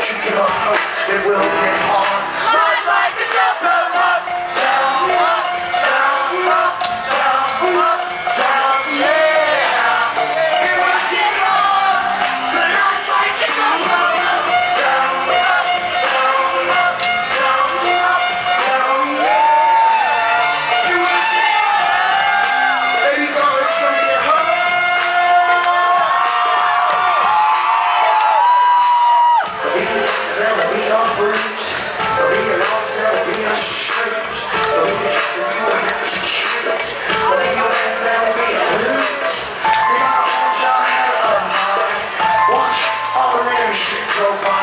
let you get up, it will. get so far.